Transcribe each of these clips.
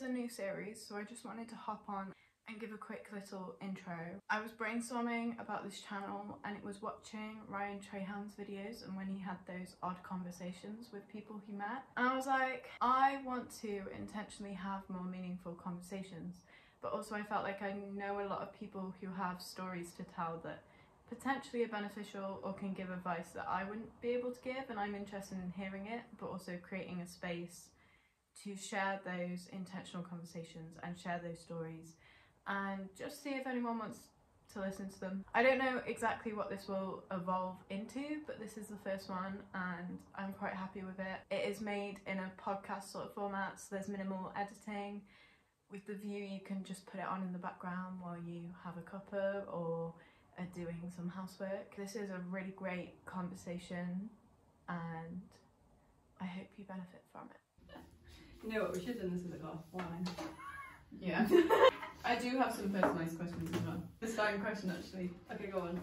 is a new series, so I just wanted to hop on and give a quick little intro. I was brainstorming about this channel and it was watching Ryan Trahan's videos and when he had those odd conversations with people he met. And I was like, I want to intentionally have more meaningful conversations, but also I felt like I know a lot of people who have stories to tell that potentially are beneficial or can give advice that I wouldn't be able to give and I'm interested in hearing it, but also creating a space to share those intentional conversations and share those stories and just see if anyone wants to listen to them. I don't know exactly what this will evolve into, but this is the first one and I'm quite happy with it. It is made in a podcast sort of format, so there's minimal editing. With the view, you can just put it on in the background while you have a cuppa or are doing some housework. This is a really great conversation and I hope you benefit from it. Know what? We should have done this with a glass of wine. Yeah. I do have some personalised questions as well. The starting question actually. Okay, go on.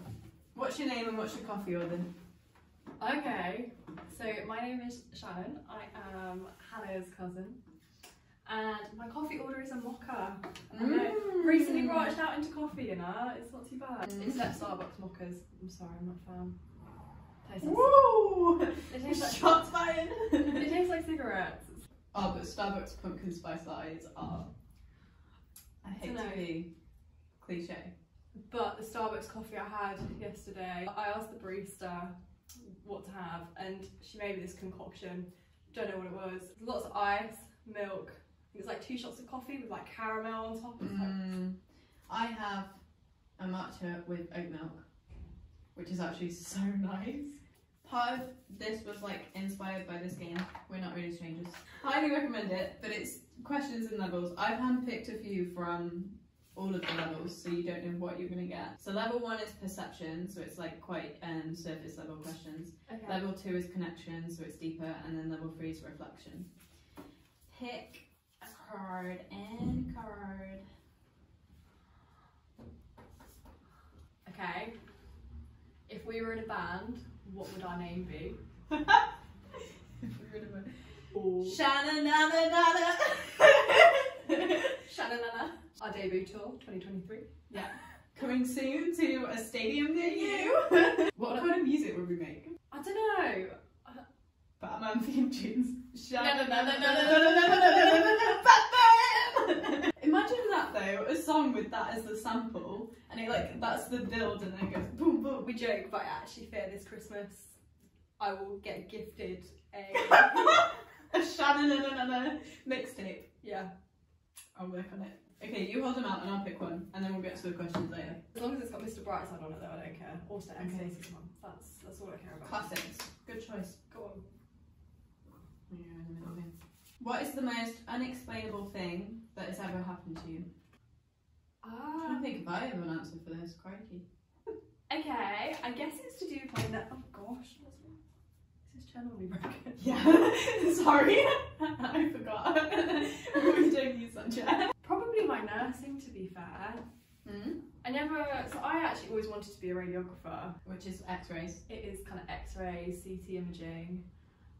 What's your name and what's your coffee order? Okay, so my name is Shannon. I am Hannah's cousin. And my coffee order is a mocha. Mm. recently branched out into coffee, you know? It's not too bad. It's like Starbucks mochas. I'm sorry, I'm not a fan. Tastes like, Woo! it tastes like, Shots fired! it tastes like cigarettes. Oh, but Starbucks pumpkin spice lattes are. I hate to be cliche. But the Starbucks coffee I had yesterday, I asked the barista what to have, and she made me this concoction. Don't know what it was. Lots of ice, milk. I think it's like two shots of coffee with like caramel on top. Mm, I have a matcha with oat milk, which is actually so nice. Part of this was like inspired by this game. We're not really strangers. Highly recommend it, but it's questions and levels. I've handpicked a few from all of the levels, so you don't know what you're gonna get. So level one is perception, so it's like quite um, surface level questions. okay. Level two is connection, so it's deeper, and then level three is reflection. Pick a card and card. Okay. If we were in a band, what would our name be? Oh. Shannon Nana Nana. Shannon Anna. Our debut tour, 2023. yeah. Coming soon to a stadium near you. what kind of music would we make? I don't know. Batman theme tunes. Shannon Na, na, Nana Nana Nana Nana Nana Nana Batman. Imagine that though, a song with that as the sample, and it like that's the build, and then it goes boom boom. We joke, but I actually fear this Christmas I will get gifted a. a Shannon Nana Nana mixtape. yeah. I'll work on it. Okay, you hold them out and I'll pick one, and then we'll get to the questions later. As long as it's got Mr. Brightside on it, though, I don't care. Also, Okay. Stacey's mum. That's that's all I care about. Classics. Good choice. Go on. You're in the middle. What is the most unexplainable thing that has ever happened to you? I Ah. don't think if I have an answer for this. Crikey. Okay. I guess it's to do with my neck. Oh gosh. Is this channel really broken? Yeah. Sorry. I forgot. we don't use that chair. Probably my nursing, to be fair. Hmm? I never. So I actually always wanted to be a radiographer. Which is X-rays. It is kind of X-rays, CT imaging.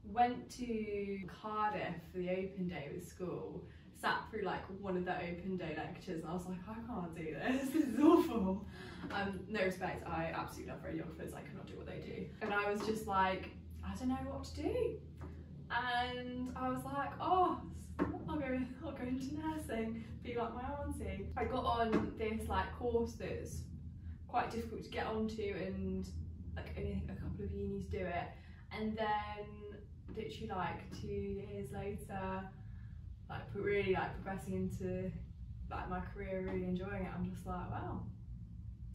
Went to Cardiff for the open day with school. Sat through like one of the open day lectures, and I was like, I can't do this. This is awful. Um, no respect, I absolutely love radiographers. I cannot do what they do, and I was just like, I don't know what to do. And I was like, oh, I'll go. I'll go into nursing. Be like my auntie. I got on this like course that's quite difficult to get onto, and like only a couple of unis do it. And then literally like two years later, like really like progressing into like my career, really enjoying it. I'm just like, wow,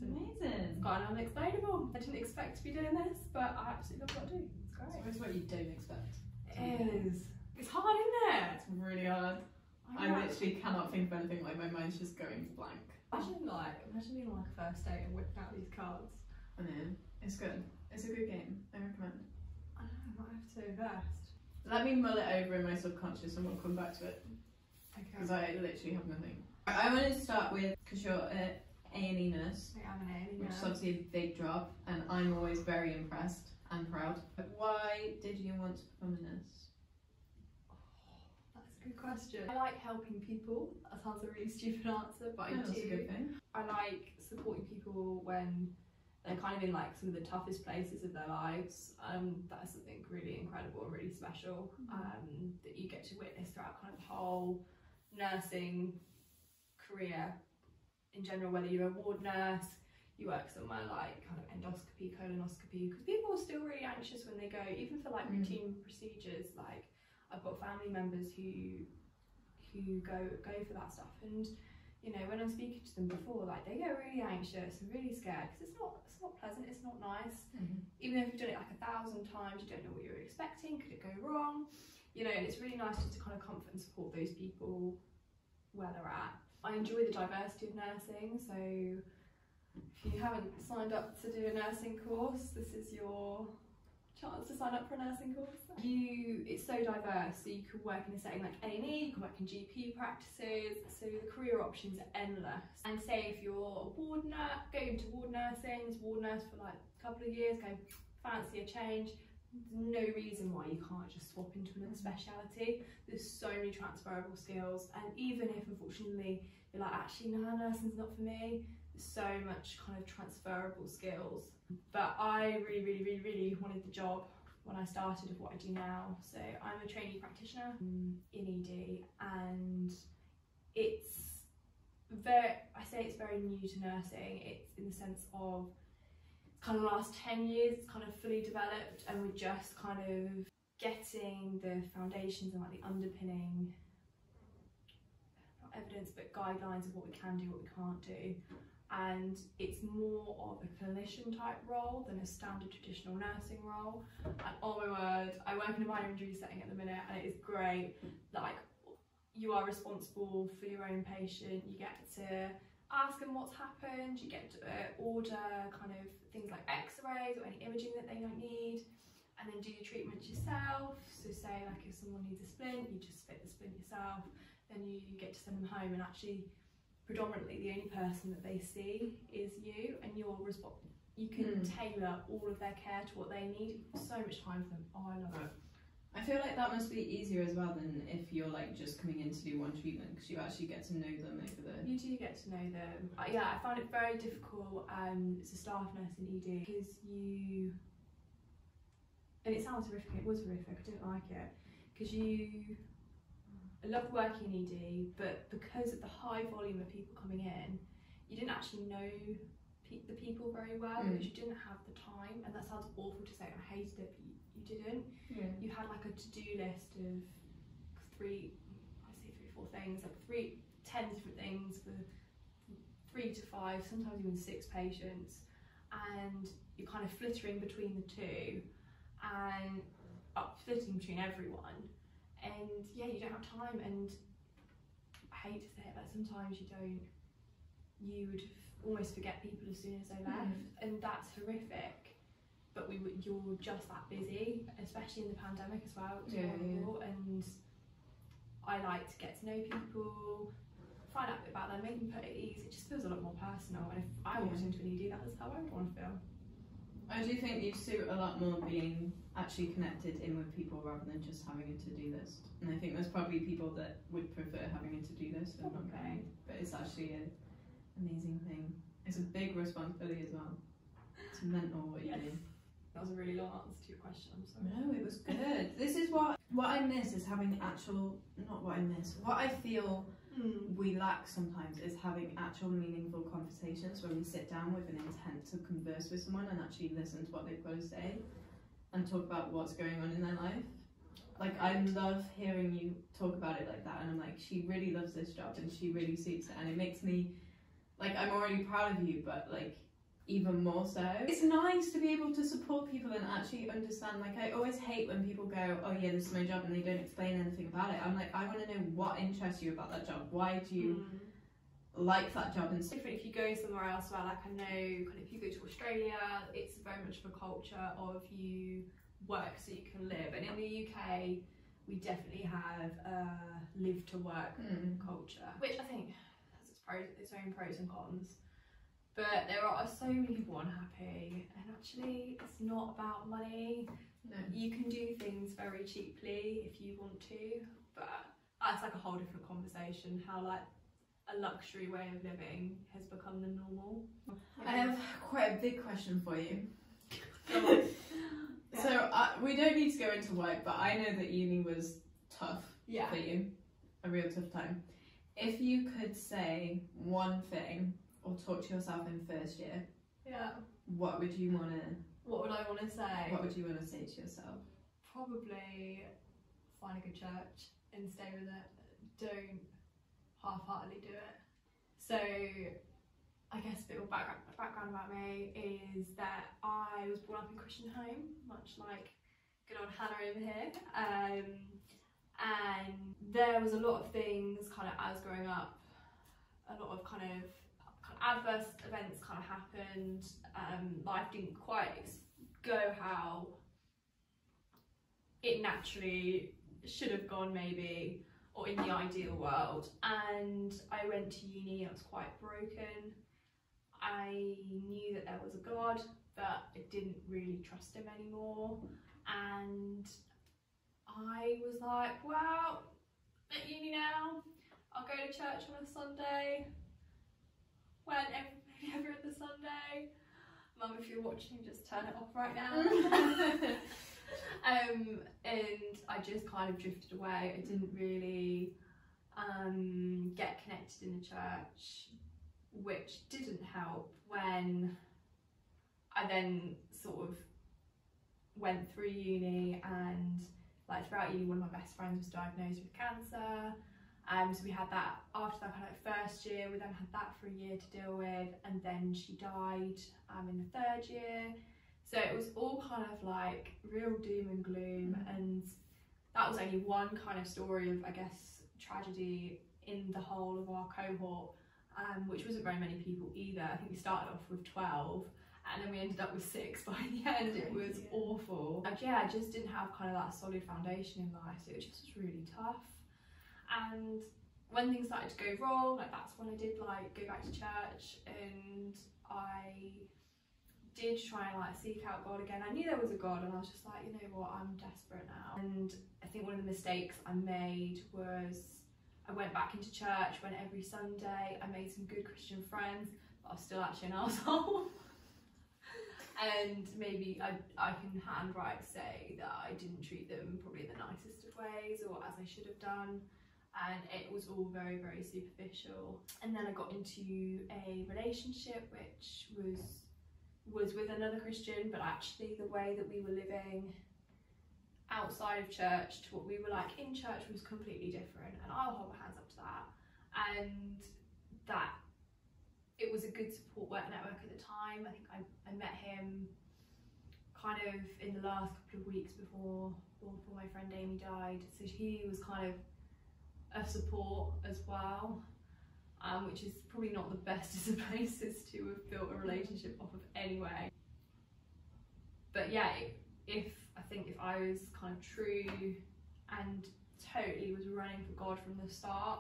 it's Amazing. it's of unexplainable. I didn't expect to be doing this, but I absolutely love what I do. It's It's great. always what you don't expect. It is. It's hard, isn't it? It's really hard. I know. literally cannot think of anything. Like my mind's just going blank. Imagine like imagine being on like a first date and whipping out these cards. I know. It's good. It's a good game. I recommend. I know, I might have to invest. Let me mull it over in my subconscious and we'll come back to it because Okay. I literally have nothing. I wanted to start with because you're a uh, A&E nurse, I am an A&E which yeah. is obviously a big job, and I'm always very impressed and proud. But Why did you want to become a nurse? That's a Good question. I like helping people. That sounds a really stupid answer, but I a do. good thing. I like supporting people when they're kind of in like some of the toughest places of their lives. Um, that is something really incredible and really special um, that you get to witness throughout kind of the whole nursing career in general, whether you're a ward nurse, you work somewhere like kind of endoscopy, colonoscopy, because people are still really anxious when they go, even for like Mm. routine procedures. Like I've got family members who who go go for that stuff, and you know when I'm speaking to them before, like they get really anxious and really scared because it's not it's not pleasant, it's not nice. Mm-hmm. Even if you've done it like a thousand times, you don't know what you're expecting. Could it go wrong? You know, it's really nice just to kind of comfort and support those people where they're at. I enjoy the diversity of nursing, so if you haven't signed up to do a nursing course, this is your chance to sign up for a nursing course. You, it's so diverse, so you could work in a setting like A&E, you could work in GP practices, so the career options are endless. And say if you're a ward nurse, go into ward nursing, ward nurse for like a couple of years, go fancy a change, there's no reason why you can't just swap into another mm-hmm. speciality. There's so many transferable skills, and even if unfortunately you're like, actually, no, nursing's not for me, so much kind of transferable skills. But I really, really, really, really wanted the job when I started of what I do now. So I'm a trainee practitioner mm. in ED, and it's very, I say it's very new to nursing. It's in the sense of kind of last 10 years it's kind of fully developed and we're just kind of getting the foundations and like the underpinning not evidence but guidelines of what we can do what we can't do and it's more of a clinician type role than a standard traditional nursing role. And oh my word I work in a minor injury setting at the minute and it is great. Like you are responsible for your own patient. You get to ask them what's happened, you get to uh, order kind of things like x-rays or any imaging that they might need and then do your treatments yourself. So say like if someone needs a splint, you just fit the splint yourself, then you get to send them home and actually predominantly the only person that they see is you and you're responsible. You can Mm. tailor all of their care to what they need. So much time for them. Oh, I love it. I feel like that must be easier as well than if you're like just coming in to do one treatment because you actually get to know them over the. You do get to know them. Uh, yeah, I found it very difficult um, as a staff nurse in ED because you. And it sounds horrific, it was horrific, I didn't like it. Because you. I loved working in ED, but because of the high volume of people coming in, you didn't actually know pe- the people very well Mm. because you didn't have the time. And that sounds awful to say, I hated it, but you, you didn't Yeah. you had like a to-do list of three I say three four things like three ten different things for three to five sometimes even six patients and you're kind of flittering between the two and up flitting between everyone and yeah you don't have time and I hate to say it but sometimes you don't you would almost forget people as soon as they mm. left and that's horrific but we were, you're just that busy, especially in the pandemic as well. Yeah, yeah. and I like to get to know people, find out a bit about them, make them put at ease. It just feels a lot more personal. And if I walked Yeah. into an ED, that's how I would want to feel. I do think you suit a lot more being actually connected in with people rather than just having a to-do list. And I think there's probably people that would prefer having a to-do list and not going. But it's actually an amazing thing. It's a big responsibility as well. It's mental what you Yes. do. That was a really long answer to your question. I'm sorry. No, it was good. this is what what I miss is having actual not what I miss. What I feel Hmm. we lack sometimes is having actual meaningful conversations where we sit down with an intent to converse with someone and actually listen to what they've got to say and talk about what's going on in their life. Like I love hearing you talk about it like that and I'm like, she really loves this job and she really suits it and it makes me like I'm already proud of you but like even more so. It's nice to be able to support people and actually understand. Like I always hate when people go, "Oh yeah, this is my job," and they don't explain anything about it. I'm like, I want to know what interests you about that job. Why do you Hmm. like that job? And so, different if you go somewhere else where like I know kind of if you go to Australia it's very much of a culture of you work so you can live and in the UK we definitely have a live to work Mm. culture which I think has its pros its own pros and cons but there are so many people unhappy and actually it's not about money no. you can do things very cheaply if you want to but that's like a whole different conversation. How like a luxury way of living has become the normal. I have quite a big question for you. So uh, we don't need to go into why, but I know that uni was tough yeah. for you, a real tough time. If you could say one thing or talk to yourself in first year, Yeah. what would you want to? What would I want to say? What would you want to say to yourself? Probably find a good church and stay with it. Don't half-heartedly do it. So, I guess a bit of background, background about me is that I was brought up in Christian home, much like good old Hannah over here. Um, and there was a lot of things kind of as growing up, a lot of kind of adverse events kind of happened. Um, life didn't quite go how it naturally should have gone maybe or in the ideal world. And I went to uni I was quite broken. I knew that there was a God but I didn't really trust him anymore. And I was like well at uni now I'll go to church on a Sunday when every, every other Sunday. Mum if you're watching just turn it off right now. Um, and I just kind of drifted away. I didn't really um, get connected in the church, which didn't help when I then sort of went through uni and like throughout uni one of my best friends was diagnosed with cancer um, so we had that after that kind of first year we then had that for a year to deal with and then she died um, in the third year so it was all kind of like real doom and gloom, and that was only one kind of story of, I guess, tragedy in the whole of our cohort, um, which wasn't very many people either. I think we started off with 12 and then we ended up with six by the end. It was Yeah. awful. And yeah, I just didn't have kind of that solid foundation in life, so it just was really tough. And when things started to go wrong, like that's when I did like go back to church and I did try and like seek out God again. I knew there was a God and I was just like, you know what, I'm desperate now. And I think one of the mistakes I made was I went back into church, went every Sunday, I made some good Christian friends, but I was still actually an asshole. and maybe I, I can handwrite say that I didn't treat them probably in the nicest of ways or as I should have done and it was all very very superficial and then I got into a relationship which was was with another Christian, but actually the way that we were living outside of church to what we were like in church was completely different. And I'll hold my hands up to that. And that it was a good support work network at the time. I think I, I met him kind of in the last couple of weeks before before my friend Amy died. So he was kind of a support as well um, which is probably not the best of places to have built a relationship off of anyway. But yeah, if I think if I was kind of true and totally was running for God from the start,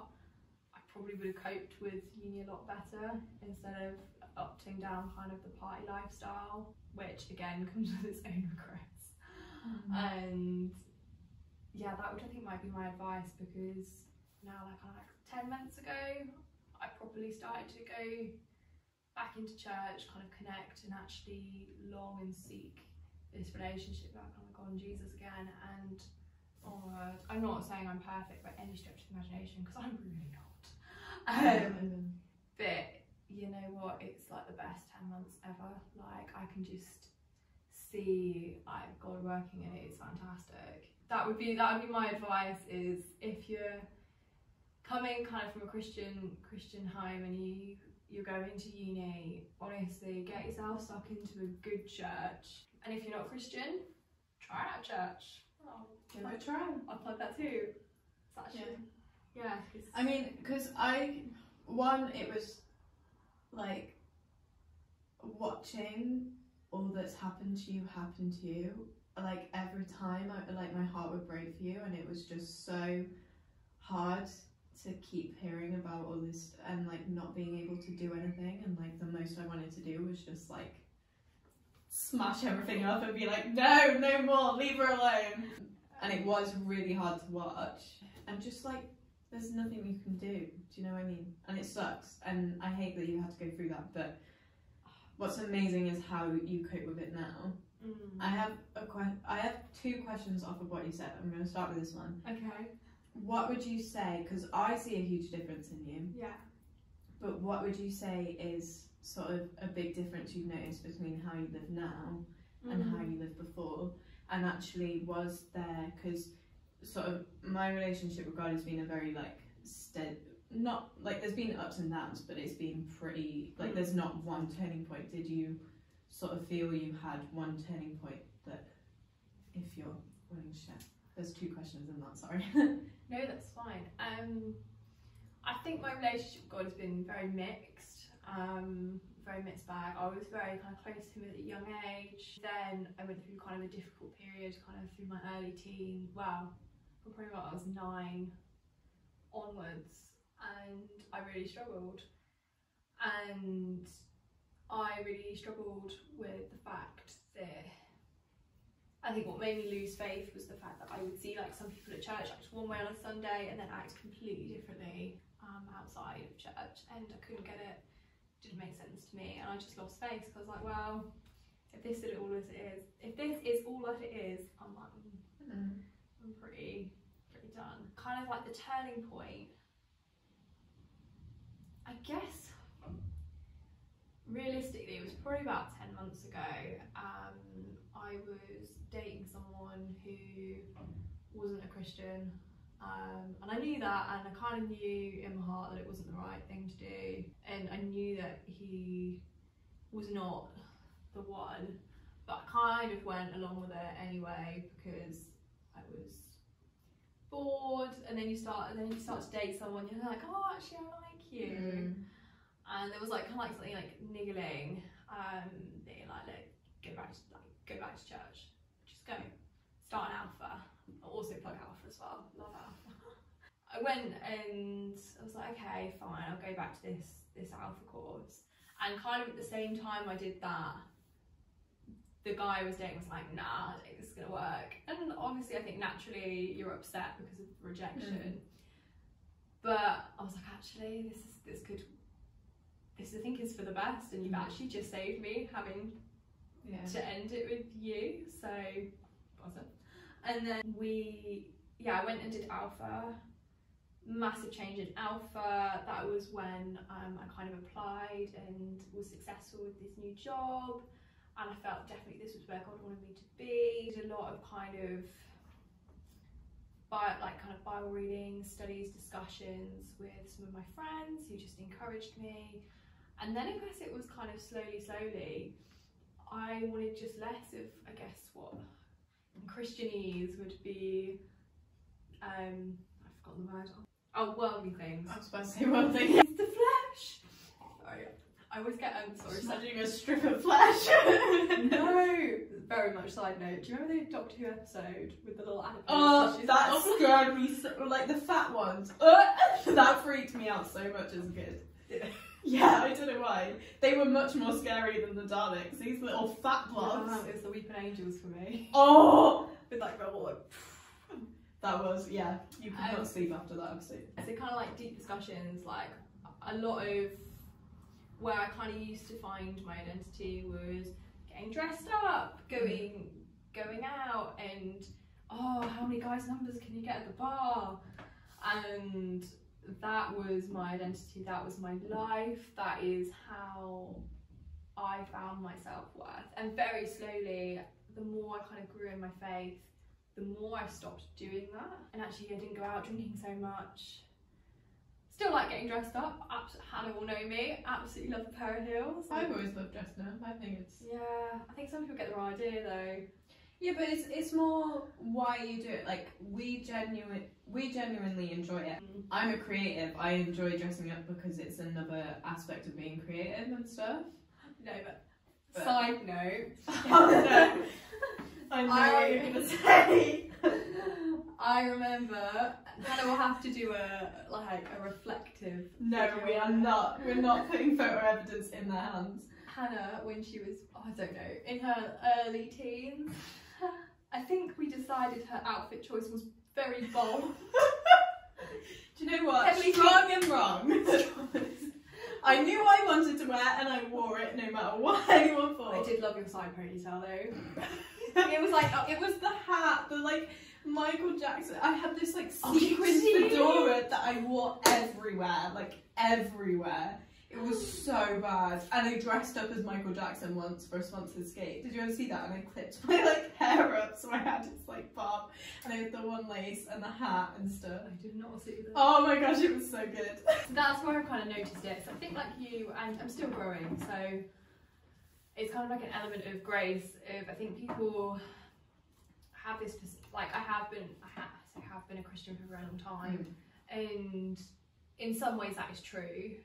I probably would have coped with uni a lot better instead of opting down kind of the party lifestyle, which again comes with its own regrets. And yeah, that would I think might be my advice because now like like 10 months ago I probably started to go back into church, kind of connect and actually long and seek this relationship back on the God and Jesus again. And oh word, I'm not saying I'm perfect by any stretch of the imagination because I'm really not. Um, but you know what? It's like the best 10 months ever. Like I can just see like God working and it. It's fantastic. That would be that would be my advice is if you're coming kind of from a Christian Christian home and you you're going to uni, honestly, get yourself stuck into a good church. And if you're not Christian, try out church. Oh, Give it a try. I'll plug that too. It's actually, yeah. it's- I mean, because I, one, it was like watching all that's happened to you happen to you. Like every time, I like my heart would break for you, and it was just so hard to keep hearing about all this and like not being able to do anything. And like the most I wanted to do was just like smash everything up and be like, no, no more, leave her alone. And it was really hard to watch. And just like there's nothing you can do. Do you know what I mean? And it sucks, and I hate that you had to go through that. But what's amazing is how you cope with it now. Mm. I have a que- I have two questions off of what you said. I'm going to start with this one. Okay. What would you say? Because I see a huge difference in you. Yeah. But what would you say is sort of a big difference you've noticed between how you live now and how Mm. you lived before? And actually, was there because sort of my relationship with God has been a very like steady, not like there's been ups and downs, but it's been pretty like Mm. there's not one turning point. Did you sort of feel you had one turning point that, if you're willing to share? There's two questions in that. Sorry. No, that's fine. Um, I think my relationship with God has been very mixed. Um, very mixed bag. I was very kind of close to him at a young age. Then I went through kind of a difficult period, kind of through my early teens. Well, probably about I was nine onwards, and I really struggled. And I really struggled with the fact that I think what made me lose faith was the fact that I would see like some people at church act one way on a Sunday and then act completely differently um, outside of church, and I couldn't get it. Didn't make sense to me, and I just lost faith. Cause I was like, well, if this is all as it is, if this is all that it is, I'm like, mm, I'm pretty, pretty done. Kind of like the turning point. I guess realistically, it was probably about 10 months ago. Um, I was dating someone who wasn't a Christian. Um, and I knew that, and I kind of knew in my heart that it wasn't the right thing to do. And I knew that he was not the one, but I kind of went along with it anyway because I was bored. And then you start, and then you start to date someone, you're like, oh, actually, I like you Mm. and there was like kind of like something like niggling um being like look go back to go back to church. Just go start an alpha. I'll also plug alpha as well. Love alpha. I went and I was like okay fine I'll go back to this this alpha course. And kind of at the same time I did that the guy I was dating was like nah I don't think this is gonna work. And obviously I think naturally you're upset because of rejection. But I was like actually this is this could this I think is for the best. And you've Mhm. actually just saved me having Yeah. to end it with you so awesome and then we yeah I went and did alpha massive change in alpha that was when um, I kind of applied and was successful with this new job and I felt definitely this was where God wanted me to be did a lot of kind of bi- like kind of Bible readings, studies, discussions with some of my friends who just encouraged me. And then I guess it was kind of slowly, slowly. I wanted just less of, I guess, what Christianese would be. Um, I've forgotten the word. Oh, worldly things. I was about to say worldly things. It's the flesh. Sorry, I always get um sorry. Smudging a strip of flesh. no, very much side note. Do you remember the Doctor Who episode with the little adipose? Oh, that scared me so, like the fat ones. Uh, that freaked me out so much as a kid. Yeah. Yeah, I don't know why. They were much more scary than the Daleks. These little fat blobs. Wow, it was the Weeping Angels for me. Oh, With like whole like, that was yeah. You could Um, not sleep after that episode. so kind of like deep discussions, like a lot of where I kind of used to find my identity was getting dressed up, going going out, and oh, how many guys' numbers can you get at the bar? And that was my identity. That was my life. That is how I found my self worth. And very slowly, the more I kind of grew in my faith, the more I stopped doing that. And actually, I didn't go out drinking so much. Still like getting dressed up. Abs- Hannah will know me. Absolutely love a pair of heels. I've always loved dressing up. I think it's Yeah, I think some people get the wrong idea though. Yeah, but it's it's more why you do it. Like we genuine we genuinely enjoy it. Mm. I'm a creative. I enjoy dressing up because it's another aspect of being creative and stuff. No, but, But- side note. Oh, no. I know I- what you're gonna say. I remember Hannah will have to do a like a reflective. No, video we are not. We're not putting photo evidence in their hands. Hannah when she was oh, I don't know in her early teens. I think we decided her outfit choice was very bold. Do you know what? Heavily Strong and wrong. I knew I wanted to wear and I wore it no matter what anyone thought. I did love your side ponytail though. it was like uh, it was the hat, the like Michael Jackson. I had this like Oh, sequin did? fedora that I wore everywhere, like everywhere. It was so bad, and I dressed up as Michael Jackson once for a sponsored skate. Did you ever see that? And I clipped my like hair up so I had this like bob, and I had the one lace and the hat and stuff. I did not see that. Oh my gosh, it was so good. So that's where I kind of noticed it. So I think like you, and I'm still growing, so it's kind of like an element of grace. Of I think people have this like I have been, I have, I have been a Christian for a very long time, mm. and in some ways that is true.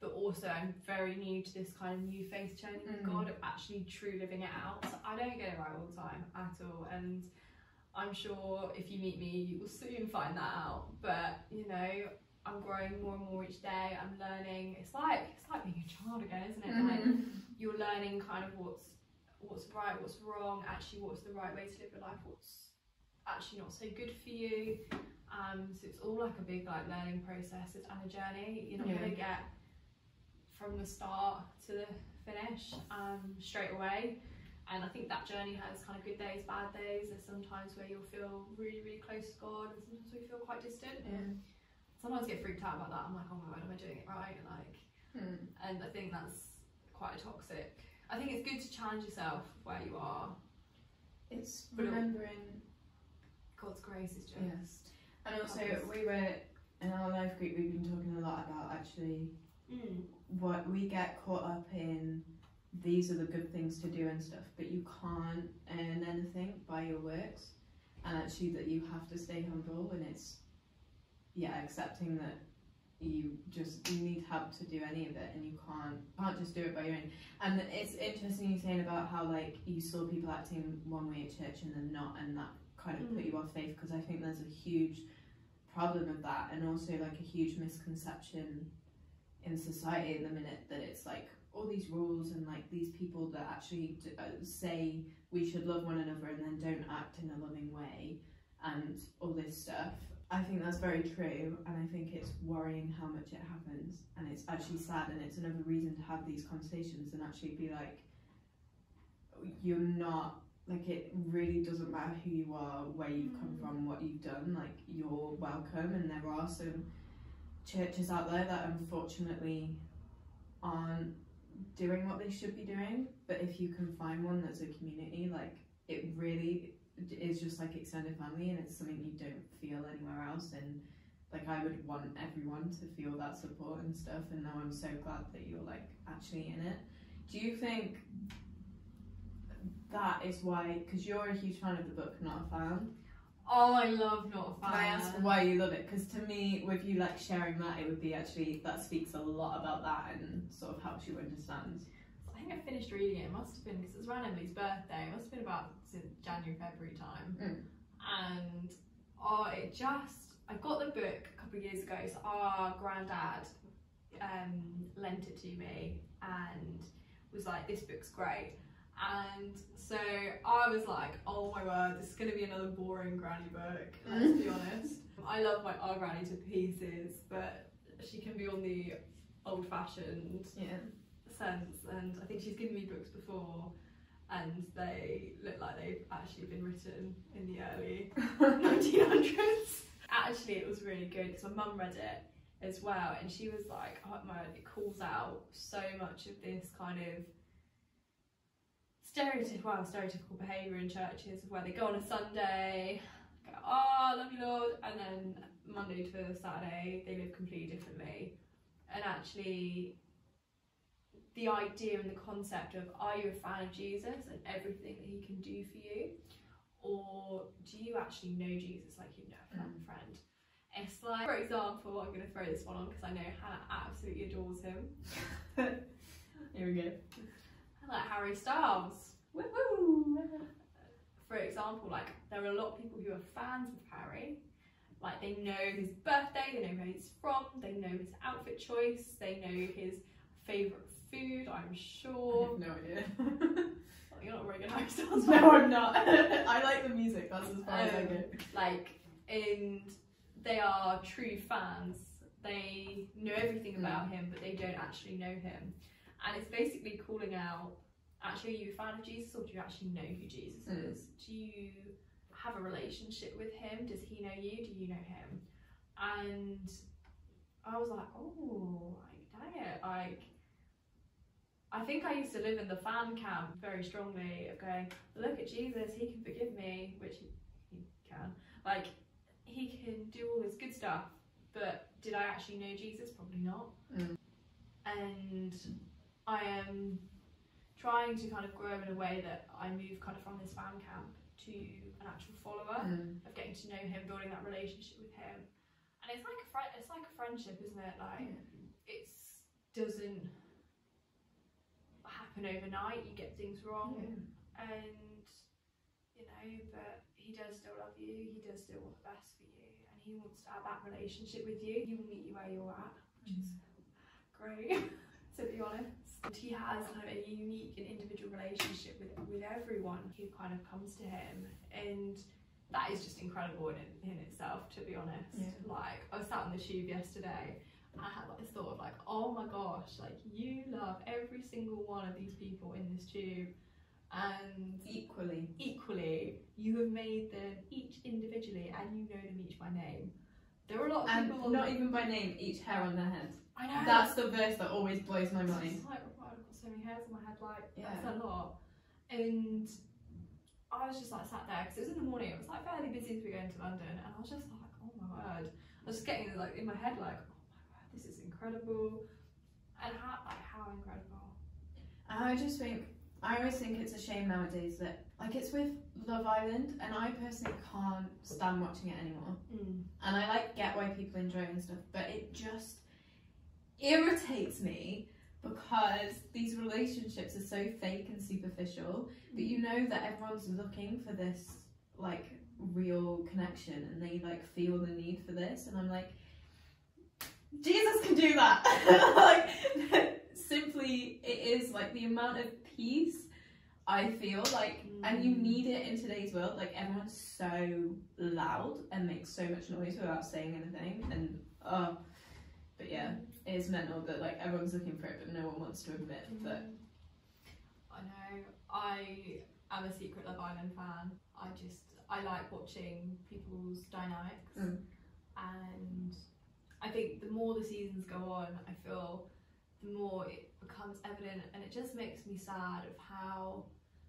But also, I'm very new to this kind of new faith journey with Mm. God of actually true living it out. So I don't get it right all the time at all, and I'm sure if you meet me, you will soon find that out. But you know, I'm growing more and more each day. I'm learning. It's like it's like being a child again, isn't it? Like Mhm. you're learning kind of what's what's right, what's wrong. Actually, what's the right way to live your life? What's actually not so good for you? Um, so it's all like a big like learning process it's, and a journey. You're not Yeah. gonna get from the start to the finish um, straight away. And I think that journey has kind of good days, bad days. There's sometimes where you'll feel really, really close to God, and sometimes we feel quite distant. Yeah. Sometimes I get freaked out about that. I'm like, oh my god, am I doing it right? Like, Hmm. and I think that's quite a toxic. I think it's good to challenge yourself where you are. It's remembering God's grace is just. Yes. And also, we were in our life group. We've been talking a lot about actually Mm. what we get caught up in. These are the good things to do and stuff, but you can't earn anything by your works, and actually that you have to stay humble. And it's yeah, accepting that you just you need help to do any of it, and you can't can't just do it by your own. And it's interesting you saying about how like you saw people acting one way at church and then not, and that kind of put Mm. you off faith because I think there's a huge problem of that, and also like a huge misconception in society in the minute that it's like all these rules and like these people that actually d- uh, say we should love one another and then don't act in a loving way and all this stuff. I think that's very true, and I think it's worrying how much it happens, and it's actually sad, and it's another reason to have these conversations and actually be like, you're not like it really doesn't matter who you are, where you've come Mm. from, what you've done. Like you're welcome, and there are some churches out there that unfortunately aren't doing what they should be doing. But if you can find one that's a community, like it really is just like extended family, and it's something you don't feel anywhere else. And like I would want everyone to feel that support and stuff. And now I'm so glad that you're like actually in it. Do you think that is why? Because you're a huge fan of the book, not a fan. Oh, I love not a. Can I ask why you love it? Because to me, with you like sharing that, it would be actually that speaks a lot about that and sort of helps you understand. I think I finished reading it. It must have been because it was around Emily's birthday. It must have been about since January, February time. Mm. And oh, it just I got the book a couple of years ago. So our granddad um, lent it to me and was like, "This book's great." And so I was like, "Oh my word, this is going to be another boring granny book." Let's mm. be honest. I love my our granny to pieces, but she can be on the old-fashioned Yeah. sense and I think she's given me books before and they look like they've actually been written in the early 1900s. Actually, it was really good because my mum read it as well and she was like, oh my, it calls out so much of this kind of stereotypical, well, stereotypical behaviour in churches where they go on a Sunday, go, oh, love you Lord, and then Monday to Saturday they live completely differently. And actually, the idea and the concept of are you a fan of Jesus and everything that he can do for you? Or do you actually know Jesus like you've never a friend? It's like, for example, I'm going to throw this one on because I know Hannah absolutely adores him. Here we go. Like Harry Styles. For example, like there are a lot of people who are fans of Harry. Like they know his birthday, they know where he's from, they know his outfit choice, they know his favourite food, I'm sure. have no idea. Well, you're not a very good Harry Styles no, I'm not. I like the music. That's as far as I go. Um, like and they are true fans. They know everything about him, but they don't actually know him. And it's basically calling out actually, are you a fan of Jesus or do you actually know who Jesus Mm. is? Do you have a relationship with him? Does he know you? Do you know him? And I was like, oh, like, dang it. Like, I think I used to live in the fan camp very strongly of going, look at Jesus, he can forgive me, which he, he can. Like, he can do all this good stuff, but did I actually know Jesus? Probably not. Mm. And I am trying to kind of grow in a way that I move kind of from this fan camp to an actual follower Mm. of getting to know him, building that relationship with him. And it's like a fri- it's like a friendship, isn't it? Like it's doesn't happen overnight. You get things wrong, and you know, but he does still love you. He does still want the best for you, and he wants to have that relationship with you. He will meet you where you're at, which is great, to be honest. He has kind of a unique and individual relationship with with everyone who kind of comes to him, and that is just incredible in, in itself. To be honest, Yeah. like I was sat on the tube yesterday. and I had like this thought of like, oh my gosh, like you love every single one of these people in this tube, and Equally. equally, you have made them each individually and you know them each by name. There are a lot of And people not even by name, each hair on their head. I know That's the verse that always blows my mind. just like, I've got so many hairs on my head, like Yeah. that's a lot. And I was just like sat there because it was in the morning. It was like fairly busy as we go into London, and I was just like, oh my word. I was just getting like in my head like, oh my word, this is incredible, and how like how incredible. I just think, I always think it's a shame nowadays that, like, it's with Love Island, and I personally can't stand watching it anymore. Mm. And I like get why people enjoy it and stuff, but it just irritates me because these relationships are so fake and superficial. But you know that everyone's looking for this like real connection, and they like feel the need for this, and I'm like, Jesus can do that. like, simply, it is like the amount of peace. I feel like, and you Mm. need it in today's world. Like everyone's so loud and makes so much noise without saying anything, and uh, but yeah, it is mental that like everyone's looking for it, but no one wants to admit that. I know. I am a secret Love Island fan. I just I like watching people's dynamics, Mm. and I think the more the seasons go on, I feel the more it becomes evident, and it just makes me sad of how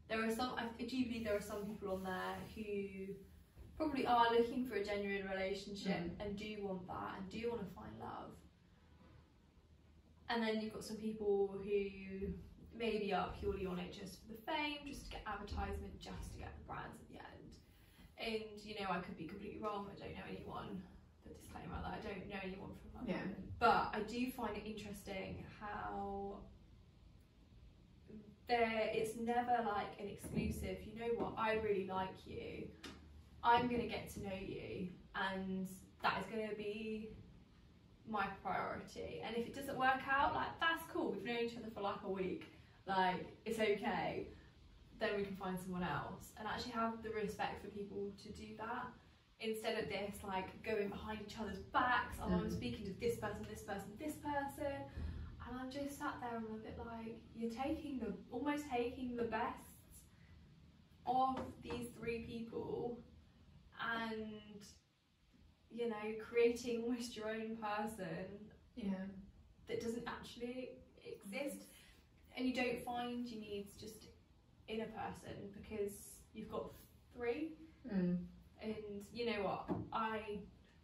there are some. I do believe there are some people on there who probably are looking for a genuine relationship and do want that and do want to find love. And then you've got some people who maybe are purely on it just for the fame, just to get advertisement, just to get the brands at the end. And you know, I could be completely wrong. I don't know anyone. The disclaimer that I don't know anyone from Love Yeah. But I do find it interesting how there it's never like an exclusive. You know what? I really like you. I'm gonna get to know you, and that is gonna be my priority. And if it doesn't work out, like that's cool. We've known each other for like a week. Like it's okay. Then we can find someone else and actually have the respect for people to do that instead of this like going behind each other's backs. Oh, I'm Mm. speaking to this person, this person, this person, and I'm just sat there and I'm a bit like you're taking the almost taking the best of these three people and you know creating almost your own person Yeah. that doesn't actually exist and you don't find your needs just in a person because you've got three Mm. and you know what i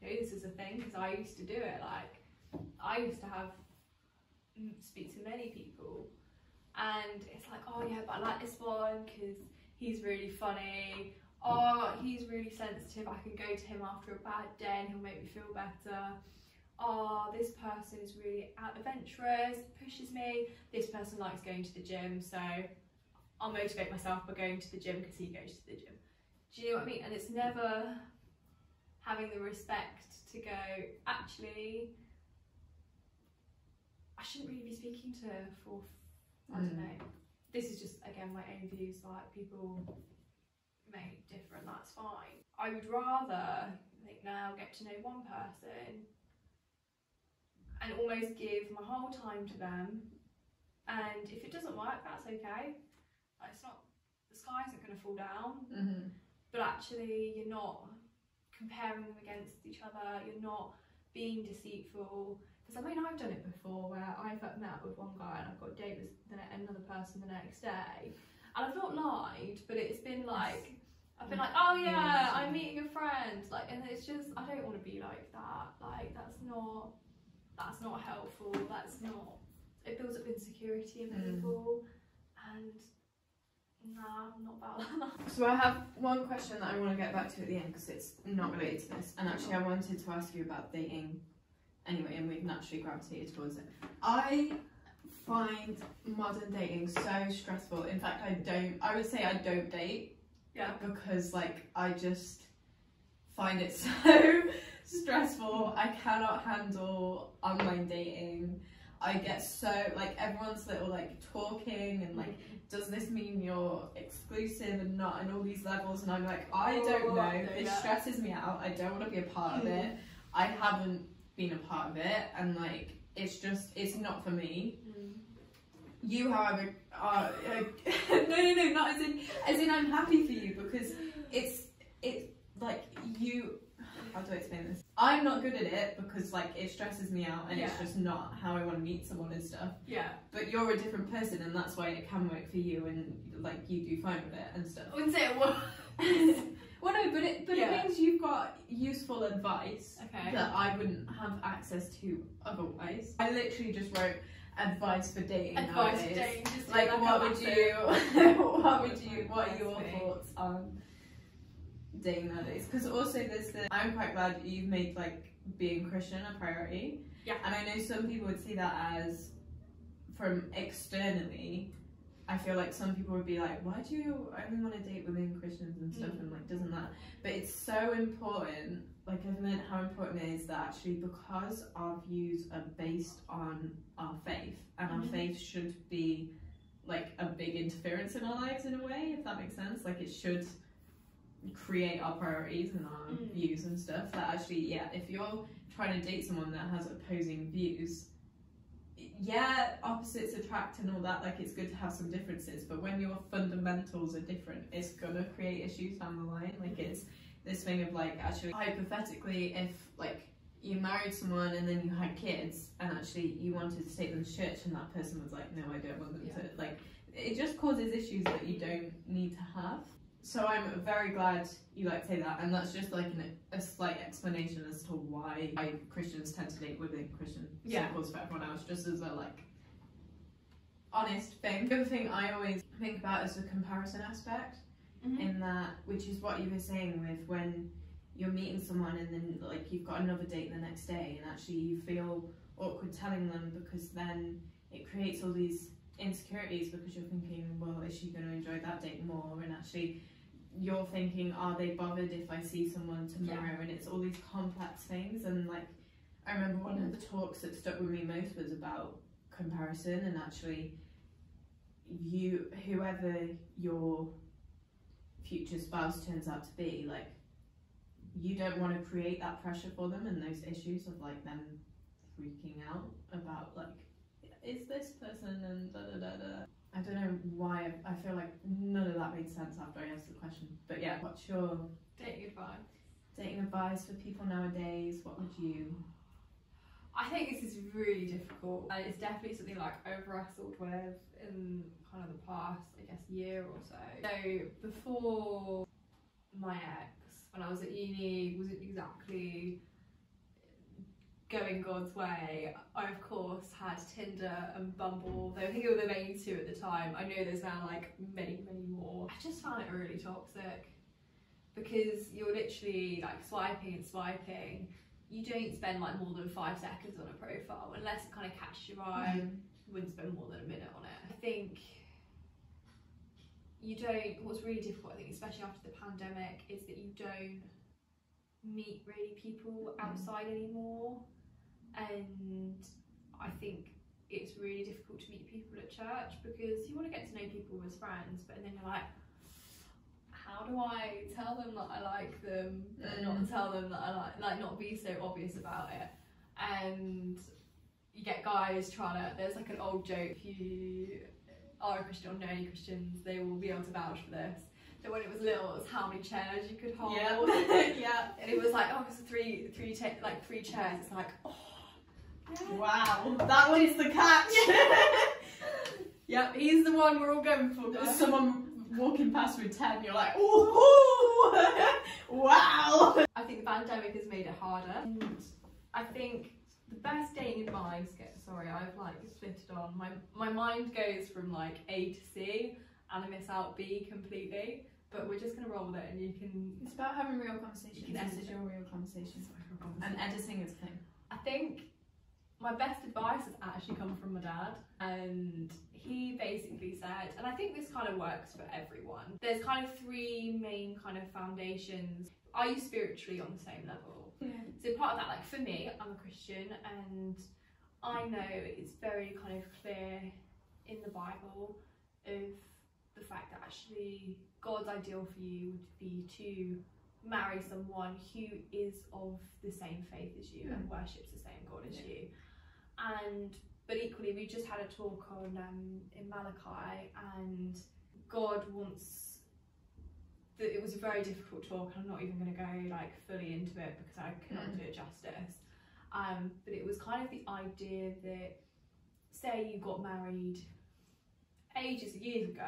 know this is a thing because i used to do it like i used to have mm, speak to many people and it's like oh yeah but i like this one because he's really funny oh he's really sensitive i can go to him after a bad day and he'll make me feel better oh this person is really adventurous pushes me this person likes going to the gym so i'll motivate myself by going to the gym because he goes to the gym do you know what I mean? And it's never having the respect to go, actually, I shouldn't really be speaking to for, I don't Mm. know. This is just, again, my own views. Like, people may different, that's fine. I would rather think now get to know one person and almost give my whole time to them. And if it doesn't work, that's okay. Like, It's not the sky isn't going to fall down, Mm-hmm. but actually you're not comparing them against each other. You're not being deceitful. Because I mean, I've done it before where I've met up with one guy and I've got a date with another person the next day, and I've not lied, but it's been like. I've been like, oh yeah, I'm meeting a friend, like, and it's just I don't want to be like that. Like, that's not, that's not helpful. That's not. It builds up insecurity in Mm. people, and nah, I'm not about that. So I have one question that I want to get back to at the end because it's not related to this, and actually I wanted to ask you about dating anyway, and we've naturally gravitated towards it. I find modern dating so stressful. In fact, I don't. I would say I don't date Yeah. because like I just find it so stressful. I cannot handle online dating. I get so like everyone's little like talking and like mm-hmm. does this mean you're exclusive and not in all these levels and I'm like I oh, don't Oh, know no, it yeah. stresses me out I don't want to be a part of it I haven't been a part of it and like it's just it's not for me you however are uh, no no no not as in as in I'm happy for you because it's it's like you how do I explain this I'm not good at it because like it stresses me out and it's just not how I want to meet someone and stuff Yeah. but you're a different person and that's why it can work for you and like you do fine with it and stuff I wouldn't say it was. well no but it but Yeah. it means you've got useful advice Okay. that I wouldn't have access to otherwise I literally just wrote advice for dating Advice nowadays. dating, like like what would you what would you what are your thoughts on dating nowadays because also there's the i'm quite glad you've made like being christian a priority Yeah. and i know some people would see that as from externally i feel like some people would be like why do you only want to date women christians and stuff Mm. and like doesn't that but it's so important like i've learned how important it is that actually because our views are based on our faith and our Mhm. faith should be like a big interference in our lives in a way if that makes sense like it should create our priorities and our Mm. views and stuff that actually yeah if you're trying to date someone that has opposing views yeah opposites attract and all that like it's good to have some differences but when your fundamentals are different it's gonna create issues down the line like it's this thing of like actually hypothetically if like you married someone and then you had kids and actually you wanted to take them to church and that person was like no i don't want them Yeah. to like it just causes issues that you don't need to have so i'm very glad you like say that and that's just like an, a slight explanation as to why I, christians tend to date within christian Yeah. circles for everyone else just as a like honest thing the other thing i always think about is the comparison aspect Mhm. in that which is what you were saying with when you're meeting someone and then like you've got another date the next day and actually you feel awkward telling them because then it creates all these insecurities because you're thinking well is she going to enjoy that date more? And actually you're thinking are they bothered if i see someone tomorrow? And it's all these complex things. And like i remember one of the talks that stuck with me most was about comparison and actually you whoever your future spouse turns out to be like you don't want to create that pressure for them and those issues of like them freaking out about like is this person and da da da da. I don't know why I feel like none of that made sense after I asked the question but yeah. What's your Dating advice. dating advice for people nowadays? What would you I think this is really difficult, and it's definitely something like I've wrestled with in kind of the past, I guess, year or so. So before my ex, when I was at uni, wasn't exactly going God's way. I of course had Tinder and Bumble. Though I think they were the main two at the time. I know there's now like many, many more. I just found it really toxic because you're literally like swiping and swiping you don't spend like more than five seconds on a profile unless it kind of catches your eye. Mm-hmm. You wouldn't spend more than a minute on it. I think you don't. What's really difficult, I think, especially after the pandemic, is that you don't meet really people outside anymore, and I think it's really difficult to meet people at church because you want to get to know people as friends, but then you're like, how do I tell them that I like them, but Mm. not tell them that I like, like not be so obvious about it. And you get guys trying to. There's like an old joke. You are a Christian or know any Christians, they will be able to vouch for this. So when it was little, it was how many chairs you could hold. Yeah. yeah. And it was like, oh, it's three, three, ta- like three chairs. It's like, oh, yeah. Wow. That one is the catch. Yep, he's the one we're all going for. Guys. someone walking past with 10, you're like, ooh, wow. I think the pandemic has made it harder. And I think the best dating advice, get sorry, I've like split it on. My my mind goes from like A to C and I miss out B completely. But we're just gonna roll with it and you can It's about having real conversations. You can This is edit your real conversations. And editing is a thing. I think my best advice has actually come from my dad, and he basically said, and I think this kind of works for everyone. There's kind of three main kind of foundations. Are you spiritually on the same level? Yeah. So part of that, like for me, I'm a Christian, and I know it's very kind of clear in the Bible of the fact that actually God's ideal for you would be to marry someone who is of the same faith as you and worships the same God as Yeah. you. And but equally, we just had a talk on um, in Malachi, and God wants. It was a very difficult talk. I'm not even going to go like fully into it because I cannot Mm. do it justice. Um, but it was kind of the idea that, say, you got married ages years ago,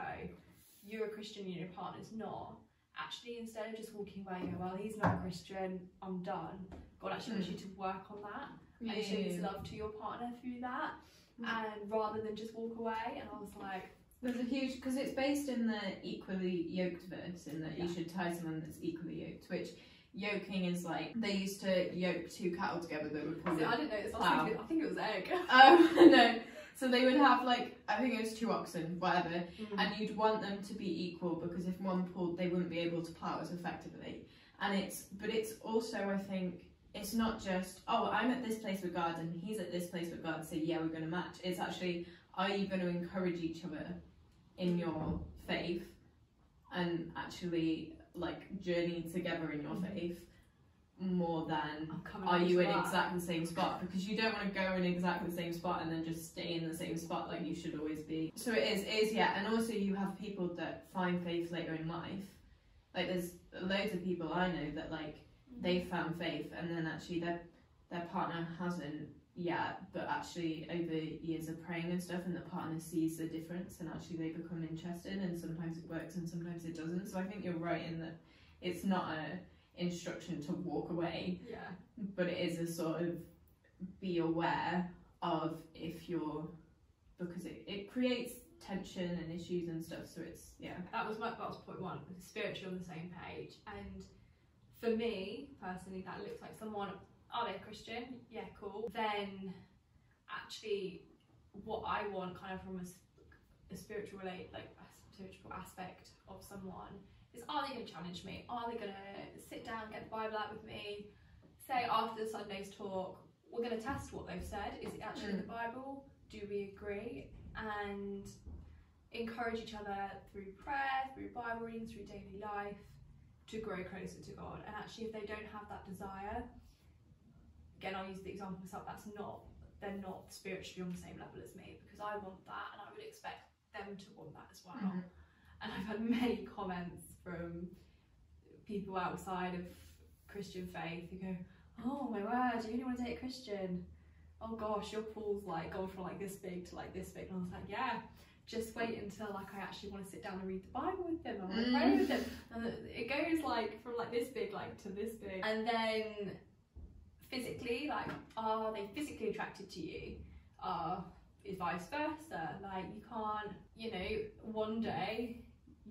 you're a Christian and your partner's not. Actually, instead of just walking away and go, well, he's not a Christian, I'm done. God actually wants Mm. you to work on that Yeah, and show his love to your partner through that. Mm. And rather than just walk away, and I was like, There's a huge because it's based in the equally yoked verse in that you Yeah. should tie someone that's equally yoked, which yoking is like they used to yoke two cattle together that would probably I didn't know this. I, Wow. thinking, I think it was egg. um no so they would have like I think it was two oxen whatever Mm. and you'd want them to be equal because if one pulled they wouldn't be able to plow as effectively and it's but it's also I think it's not just oh I'm at this place with God and he's at this place with God so yeah we're going to match it's actually are you going to encourage each other in your faith and actually like journey together in your Mhm. faith more than are you in exactly the same spot? Because you don't want to go in exactly the same spot and then just stay in the same spot like you should always be. So it is it is yeah and also you have people that find faith later in life. Like there's loads of people i know that like they found faith and then actually their their partner hasn't yet but actually over years of praying and stuff and the partner sees the difference and actually they become interested and sometimes it works and sometimes it doesn't so i think you're right in that it's not a instruction to walk away Yeah. but it is a sort of be aware of if you're because it, it creates tension and issues and stuff so it's yeah That was my that was point one. Spiritually on the same page, and for me personally, that looks like someone. Oh, are they Christian? Yeah, cool. Then, actually, what I want, kind of from a spiritual relate, like a spiritual aspect of someone, is are they going to challenge me? Are they going to sit down, get the Bible out with me, say after the Sunday's talk, we're going to test what they've said. Is it actually in the hmm. Bible? Do we agree? And encourage each other through prayer, through Bible reading, through daily life to grow closer to God. And actually, if they don't have that desire, again, I'll use the example myself, that's not, they're not spiritually on the same level as me because I want that and I would expect them to want that as well. Mhm. And I've had many comments from people outside of Christian faith who go, Oh my word, you really want to date a Christian? Oh gosh, your pool's like gone from like this big to like this big. And I was like, Yeah, just wait until like I actually want to sit down and read the Bible with them. I want to pray Mm. with them. And it goes like from like this big like to this big. And then physically, like, are they physically attracted to you? Uh, is vice versa. Like you can't, you know, one day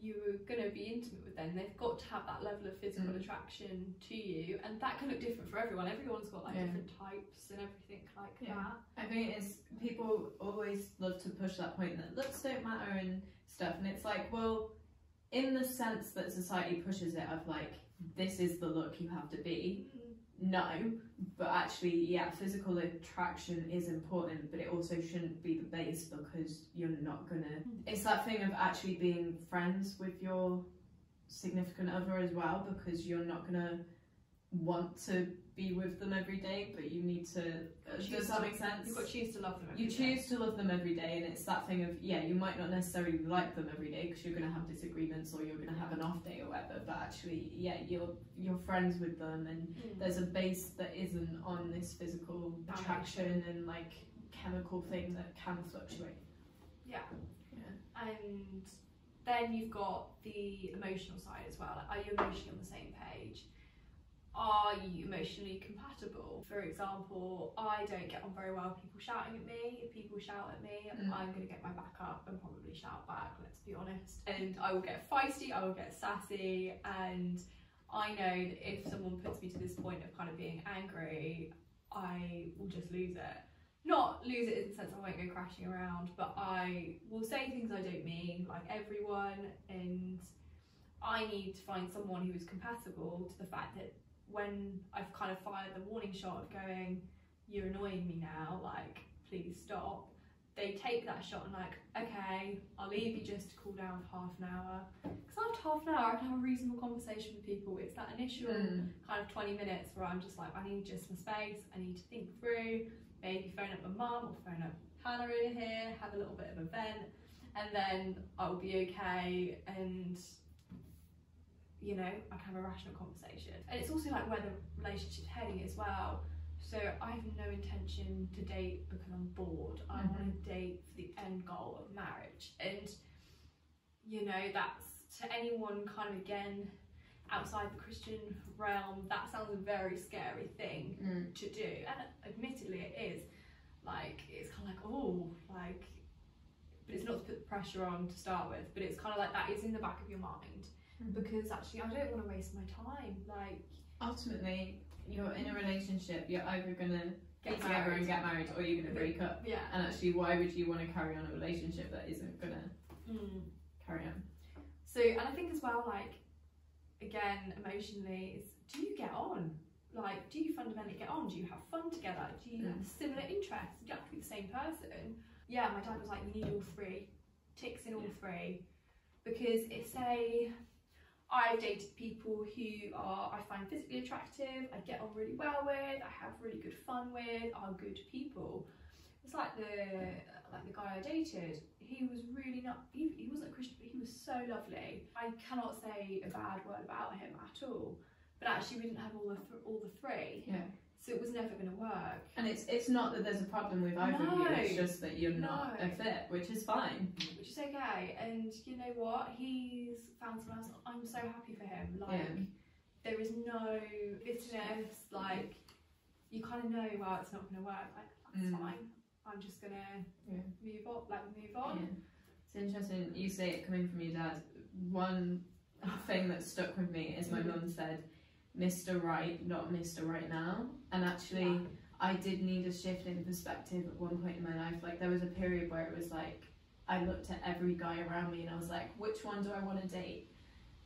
you're gonna be intimate with them. They've got to have that level of physical Mm. attraction to you, and that can look different for everyone. Everyone's got like Yeah. different types and everything like Yeah. that. I think it's people always love to push that point that looks don't matter and stuff, and it's like, well, in the sense that society pushes it of like, this is the look you have to be. No, but actually, yeah, physical attraction is important, but it also shouldn't be the base because you're not gonna. It's that thing of actually being friends with your significant other as well because you're not gonna want to be with them every day, but you need to. uh, Does to- that make sense? You've got to choose to love them. every you day. choose to love them every day, and it's that thing of yeah, you might not necessarily like them every day because you're gonna have disagreements or you're gonna have an off day or whatever. But actually, yeah, you're you're friends with them, and Mm. there's a base that isn't on this physical attraction and like chemical thing that can fluctuate. Yeah. Yeah. And then you've got the emotional side as well. Like, are you emotionally on the same page? Are you emotionally compatible? For example, I don't get on very well with people shouting at me. If people shout at me, Mm. I'm going to get my back up and probably shout back, let's be honest. And I will get feisty, I will get sassy, and I know that if someone puts me to this point of kind of being angry, I will just lose it not lose it in the sense I won't go crashing around, but I will say things I don't mean, like everyone, and I need to find someone who is compatible to the fact that when I've kind of fired the warning shot of going, you're annoying me now, like, please stop, they take that shot and like, okay, I'll leave you just to cool down for half an hour. Because after half an hour, I can have a reasonable conversation with people. It's that initial Mm. kind of 20 minutes where I'm just like, I need just some space, I need to think through, maybe phone up my mum or phone up Hannah over here, have a little bit of a vent, and then I'll be okay and you know, I can have a rational conversation. And it's also like where the relationship's heading as well. So I have no intention to date because I'm bored. I Mhm. want to date for the end goal of marriage. And you know, that's to anyone kind of again outside the Christian realm, that sounds a very scary thing Mm. to do. And admittedly, it is. Like, it's kind of like, oh, like, but it's not to put the pressure on to start with, but it's kind of like that is in the back of your mind. Because actually, I don't want to waste my time. Like, Ultimately, you're in a relationship. You're either gonna get, Get together married. and get married, or you're gonna break up. yeah. And actually, why would you want to carry on a relationship that isn't gonna Mm. carry on? So, and I think as well, like, again, emotionally, is do you get on? Like, do you fundamentally get on? Do you have fun together? Do you have similar interests? You don't have to be the same person. Yeah, my dad was like, you need all three. Ticks in all three. Because it's a. I've dated people who are I find physically attractive, I get on really well with, I have really good fun with, are good people. It's like the like the guy I dated. He was really not. He, he wasn't a Christian, but he was so lovely. I cannot say a bad word about him at all. But actually, we didn't have all the th- all the three, Yeah. So it was never going to work. And it's it's not that there's a problem with either of you. It's just that you're not No. a fit, which is fine. which is okay. And you know what? He's found someone else. I'm so happy for him. Like Yeah. there is no bitterness. Like you kind of know, well, it's not going to work. Like that's Mm. fine. I'm just gonna Yeah. move on. Like move on. Yeah. It's interesting you say it coming from your dad. One thing that stuck with me is my Mhm. mum said, Mr. Right, not Mr. Right now. And actually, Yeah. I did need a shift in perspective at one point in my life. Like, there was a period where it was like, I looked at every guy around me and I was like, which one do I want to date?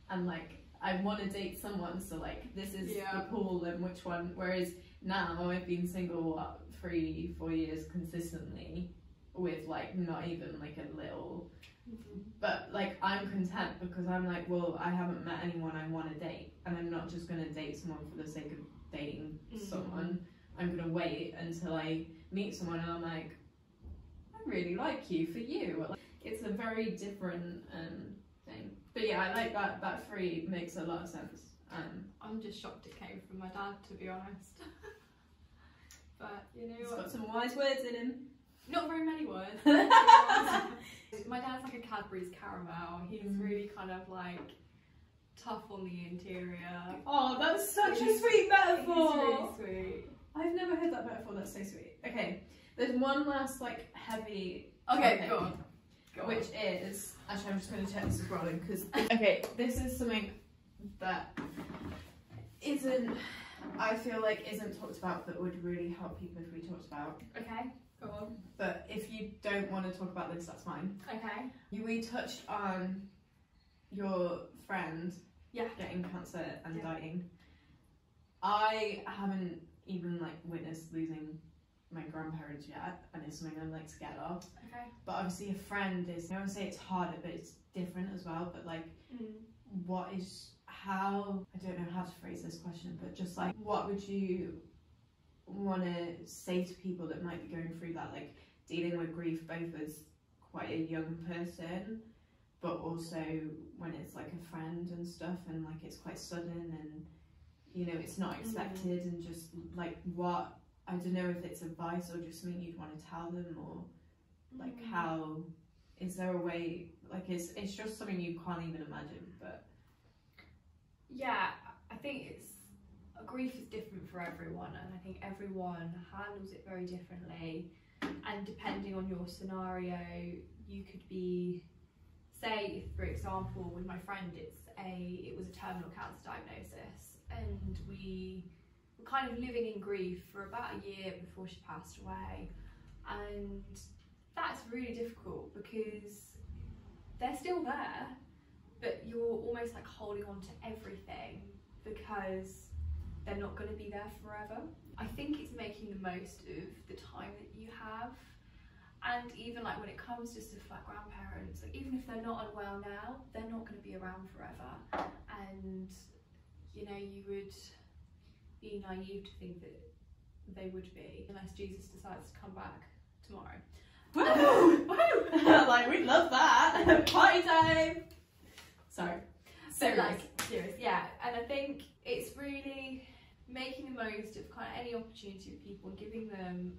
And like, I want to date someone, so like, this is Yeah. the pool and which one. Whereas now I've been single, what, three, four years consistently with like not even like a little but like I'm content because I'm like, well, I haven't met anyone I want to date, and I'm not just gonna date someone for the sake of dating Mhm. someone. I'm gonna wait until I meet someone, and I'm like, I really like you for you. Like, It's a very different um, thing. But yeah, I like that. That three makes a lot of sense. Um, I'm just shocked it came from my dad, to be honest. but you know he's what? got some wise words in him. Not very many words. My dad's like a Cadbury's caramel. He's Mm. really kind of like tough on the interior. Oh, that's such a He's- sweet He's metaphor. really sweet. I've never heard that metaphor. That's so sweet. Okay, there's one last like heavy. Okay, topic, go on. Go on. Which is actually, I'm just going to check this is rolling because okay, this is something that isn't. I feel like isn't talked about that would really help people if we talked about. Okay, go on. But if you don't want to talk about this, that's fine. Okay. You we touched on your friend Yeah. getting cancer and Yeah. dying. I haven't even like witnessed losing my grandparents yet, and it's something I'm like scared of. Okay. But obviously, a friend is. I don't say it's harder, but it's different as well. But like, Mm. what is how I don't know how to phrase this question, but just like what would you want to say to people that might be going through that, like dealing with grief both as quite a young person, but also when it's like a friend and stuff, and like it's quite sudden and you know it's not expected, and just like what I don't know if it's advice or just something you'd want to tell them, or like Mm. how is there a way like it's it's just something you can't even imagine, but Yeah, I think it's grief is different for everyone, and I think everyone handles it very differently. And depending on your scenario, you could be, say, for example, with my friend, it's a it was a terminal cancer diagnosis, and we were kind of living in grief for about a year before she passed away, and that's really difficult because they're still there, but you're almost like holding on to everything because they're not going to be there forever. I think it's making the most of the time that you have. And even like when it comes just to like grandparents, like even if they're not unwell now, they're not going to be around forever. And you know, you would be naive to think that they would be, unless Jesus decides to come back tomorrow. Woo! like we love that party time. Sorry. So like serious, yeah. And I think it's really making the most of kind of any opportunity with people and giving them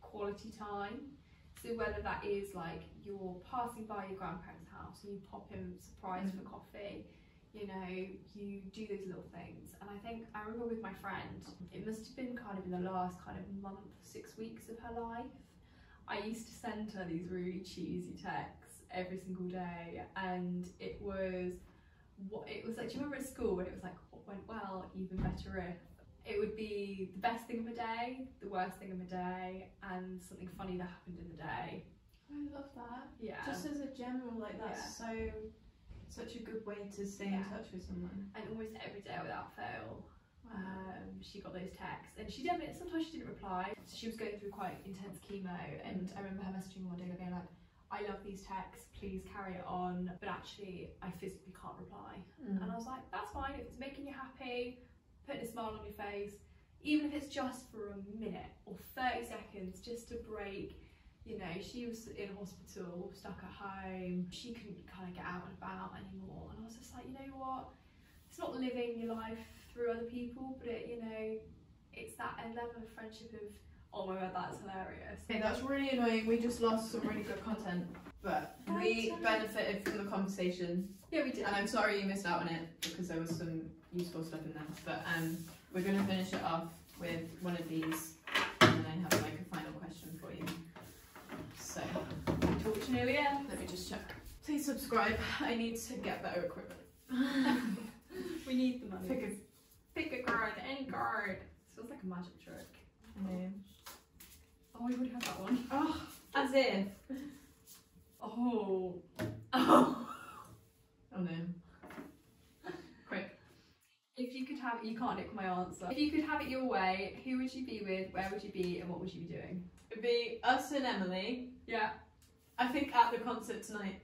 quality time. So whether that is like you're passing by your grandparents' house and you pop in surprise for mm. coffee, you know, you do those little things. And I think I remember with my friend, it must have been kind of in the last kind of month, six weeks of her life. I used to send her these really cheesy texts every single day, and it was what it was like. Do you remember at school when it was like went well, even better if? It would be the best thing of the day, the worst thing of the day, and something funny that happened in the day. I love that. Yeah. Just as a general, like that's so such a good way to stay in touch with someone. and almost every day without fail, um, she got those texts, and she definitely sometimes she didn't reply. So she was going through quite intense chemo, and I remember her messaging one day being like, "I love these texts, please carry it on," but actually I physically can't reply. Mm. And I was like, that's fine if it's making you happy, putting a smile on your face, even if it's just for a minute or 30 seconds, just to break. You know, she was in hospital, stuck at home, she couldn't kind of get out and about anymore. And I was just like, you know what? It's not living your life through other people, but it, you know, it's that level of friendship of, oh my god, that's hilarious. Okay, that's really annoying. We just lost some really good content. But we benefited from the conversation, Yeah, we did. and I'm sorry you missed out on it because there was some useful stuff in there. But um, we're gonna finish it off with one of these, and then I have like a final question for you. So Talk to nearly end. Let me just check. Please subscribe. I need to get better equipment. We need the money. Pick a Pick a card, any card. This feels like a magic trick. Oh, we would have that one. Oh, as if. Oh. Oh. Oh no. Quick. If you could have, you can't nick my answer. If you could have it your way, who would you be with? Where would you be? And what would you be doing? It'd be us and Emily. Yeah. I think at the concert tonight.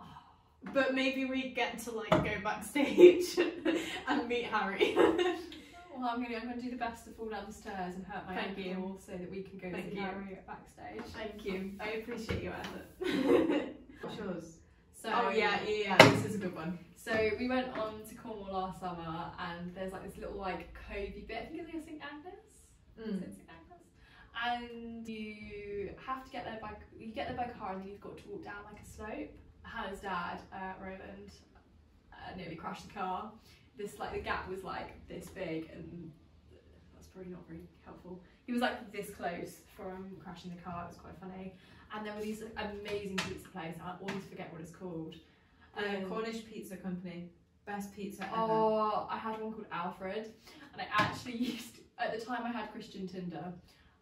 Ah. But maybe we get to like go backstage and meet Harry. Well, I'm gonna, I'm gonna do the best to fall down the stairs and hurt my Thank you. ankle so that we can go Thank see you. Harry at backstage. Thank you. I appreciate your effort. What's yours? So, oh yeah, yeah, yeah. This is a good one. So we went on to Cornwall last summer, and there's like this little like covey bit. I think it's near St Agnes. Mm. St Agnes. And you have to get there by you get there by car, and then you've got to walk down like a slope. Hannah's dad, uh, Roland, uh, nearly crashed the car. This like the gap was like this big, and that's probably not very helpful. He was like this close from crashing the car. It was quite funny. And there were these like, amazing pizza place. I always forget what it's called. Um, Cornish Pizza Company. Best pizza ever. Oh, I had one called Alfred, and I actually used at the time I had Christian Tinder.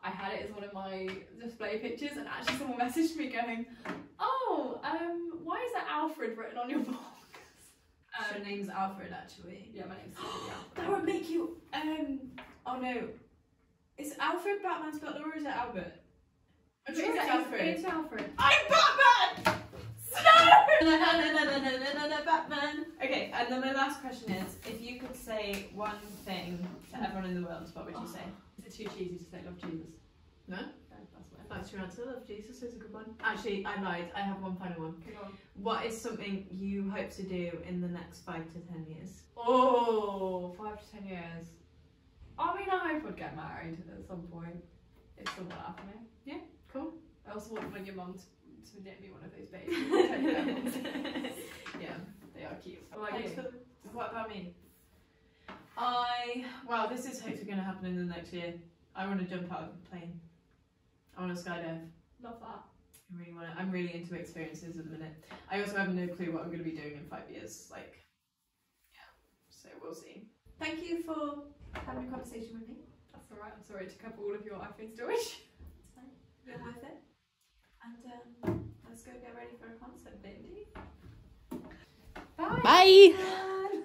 I had it as one of my display pictures, and actually someone messaged me going, "Oh, um, why is that Alfred written on your box?" Um, name's Alfred, actually. yeah, my name's Sophie That would make you. Um. Oh no. Is Alfred Batman's butler or is it Albert? I'm sure it's Alfred. It's Alfred. I'm Batman. No. Batman. Okay, and then my last question is, if you could say one thing to everyone in the world, what would you say? Is it too cheesy to say love Jesus? No? That's your answer. Love Jesus is a good one. Actually, I lied. I have one final one. Go on. What is something you hope to do in the next five to ten years? Oh, five to ten years. I mean, I hope I'd get married at some point. It's still not happening. Yeah, cool. I also want my your mum to, to knit me one of those babies. yeah. they are cute. Like you. for what about me? I well, this is hopefully going to happen in the next year. I want to jump out of a plane. I want to skydive. Love that. I really want to. I'm really into experiences at the minute. I also have no clue what I'm going to be doing in five years. Like, yeah. So we'll see. Thank you for having a conversation with me. That's alright. I'm sorry to cover all of your iPhone storage. It's fine. You're worth it. And um, let's go get ready for a concert, baby. Bye. Bye.